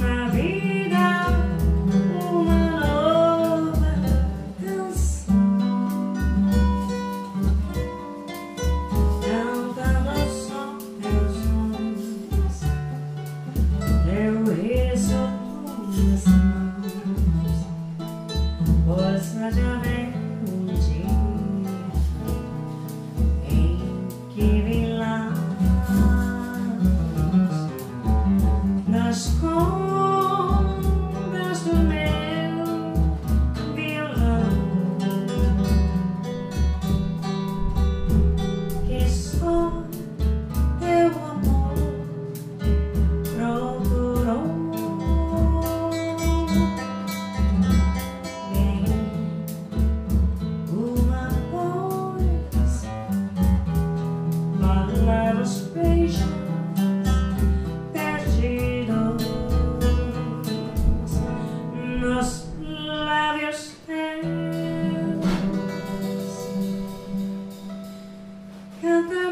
Na vida, uma nova canção. Cantando só teus nomes, eu rezo tuas mãos, pois pra te ver. has. And